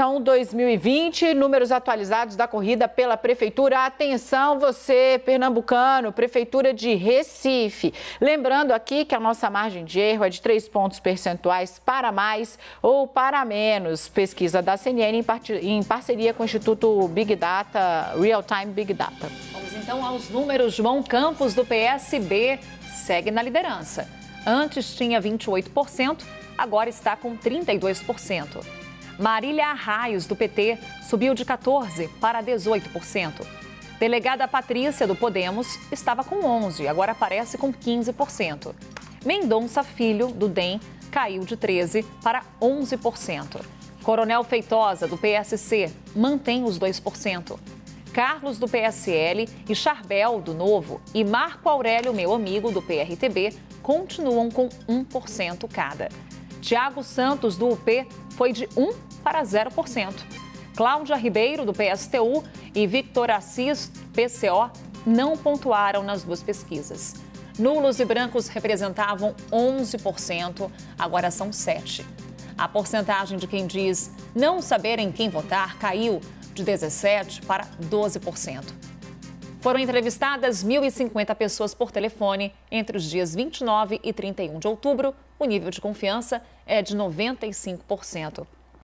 edição 2020, números atualizados da corrida pela Prefeitura. Atenção, você, pernambucano, Prefeitura de Recife. Lembrando aqui que a nossa margem de erro é de 3 pontos percentuais para mais ou para menos. Pesquisa da CNN em parceria com o Instituto Big Data, Real Time Big Data. Vamos então aos números. João Campos, do PSB, segue na liderança. Antes tinha 28%, agora está com 32%. Marília Arraios, do PT, subiu de 14% para 18%. Delegada Patrícia, do Podemos, estava com 11%, agora aparece com 15%. Mendonça Filho, do DEM, caiu de 13% para 11%. Coronel Feitosa, do PSC, mantém os 2%. Carlos, do PSL, e Charbel, do Novo, e Marco Aurélio, meu amigo, do PRTB, continuam com 1% cada. Tiago Santos, do UP, foi de 1 para 0%. Cláudia Ribeiro, do PSTU, e Victor Assis, PCO, não pontuaram nas duas pesquisas. Nulos e brancos representavam 11%, agora são 7%. A porcentagem de quem diz não saber em quem votar caiu de 17% para 12%. Foram entrevistadas 1.050 pessoas por telefone entre os dias 29 e 31 de outubro. O nível de confiança é de 95%.